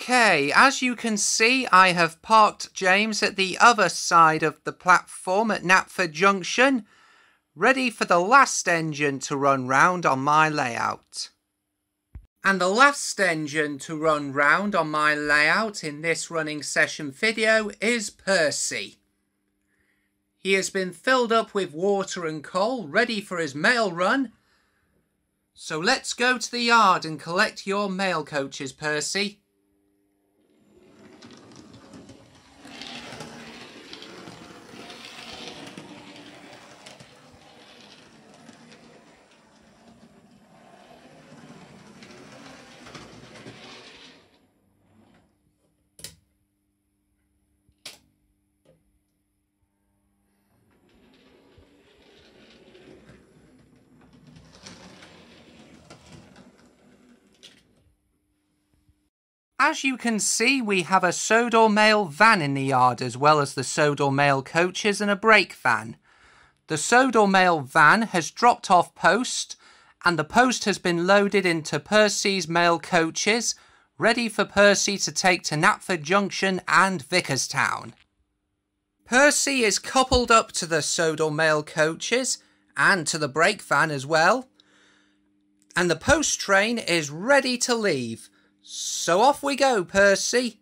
Okay, as you can see, I have parked James at the other side of the platform at Knapford Junction, ready for the last engine to run round on my layout. And the last engine to run round on my layout in this running session video is Percy. He has been filled up with water and coal, ready for his mail run. So let's go to the yard and collect your mail coaches, Percy. As you can see, we have a Sodor Mail van in the yard as well as the Sodor Mail coaches and a brake van. The Sodor Mail van has dropped off post and the post has been loaded into Percy's mail coaches, ready for Percy to take to Knapford Junction and Vickerstown. Percy is coupled up to the Sodor Mail coaches and to the brake van as well. And the post train is ready to leave. So off we go, Percy.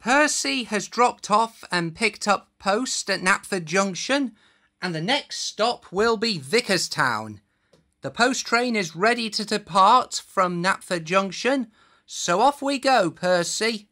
Percy has dropped off and picked up post at Knapford Junction, and the next stop will be Vickerstown. The post train is ready to depart from Knapford Junction, so off we go, Percy.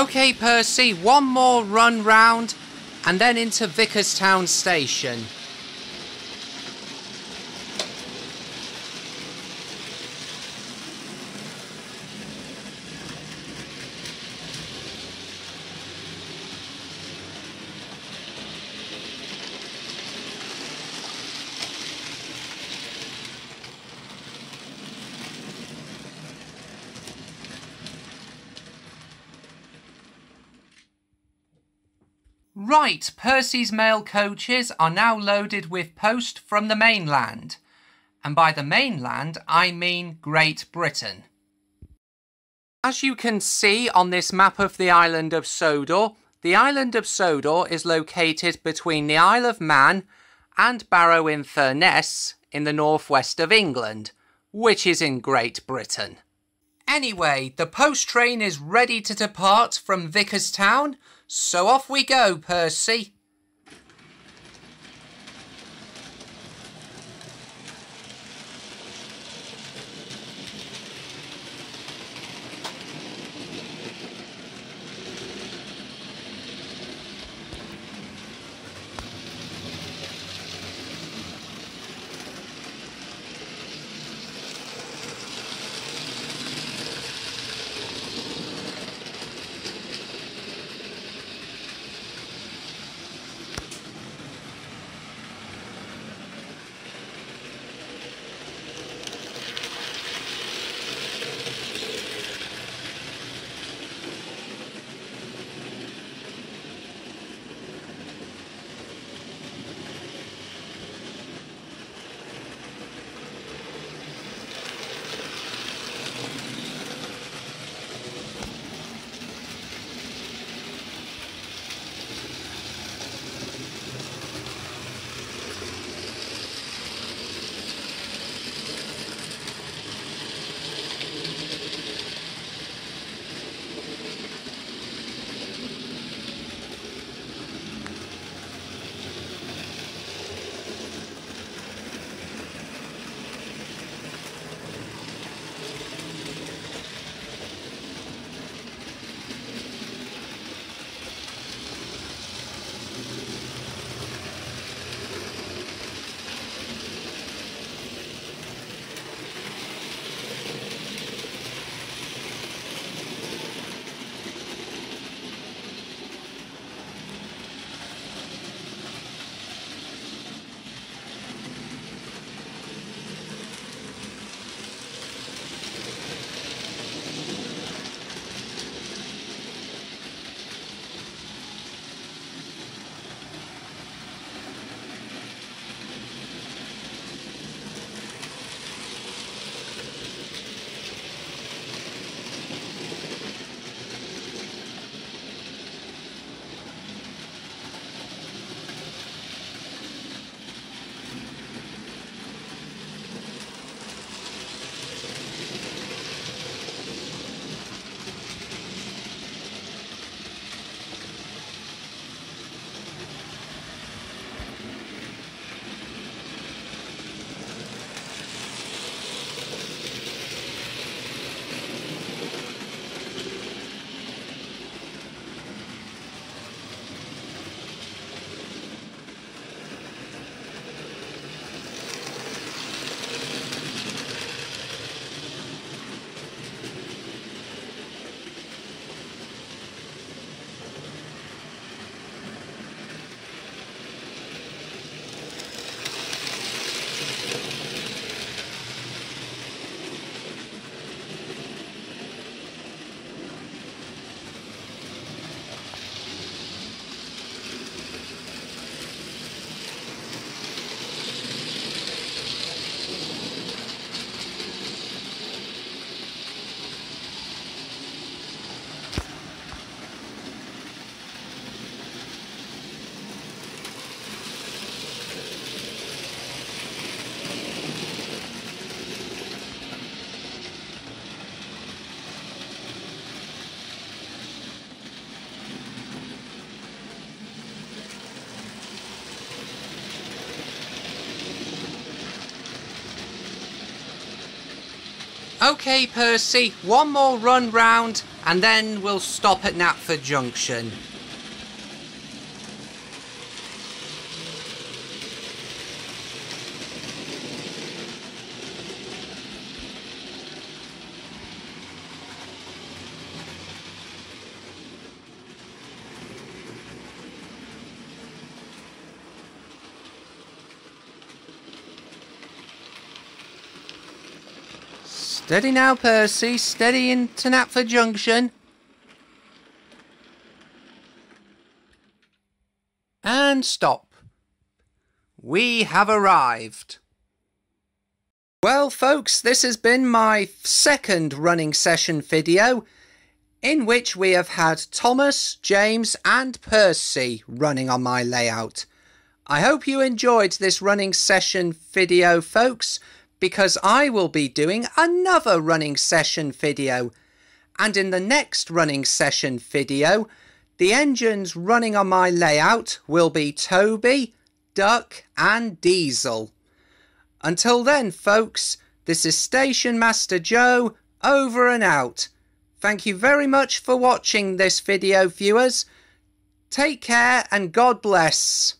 OK, Percy, one more run round and then into Vickerstown Station. Right, Percy's mail coaches are now loaded with post from the mainland. And by the mainland, I mean Great Britain. As you can see on this map of the island of Sodor, the island of Sodor is located between the Isle of Man and Barrow in the northwest of England, which is in Great Britain. Anyway, the post train is ready to depart from Vickerstown, so off we go, Percy. OK, Percy, one more run round and then we'll stop at Knapford Junction. Steady now, Percy. Steady into Knapford Junction. And stop. We have arrived. Well, folks, this has been my second running session video in which we have had Thomas, James and Percy running on my layout. I hope you enjoyed this running session video, folks because I will be doing another running session video. And in the next running session video, the engines running on my layout will be Toby, Duck and Diesel. Until then, folks, this is Station Master Joe, over and out. Thank you very much for watching this video, viewers. Take care and God bless.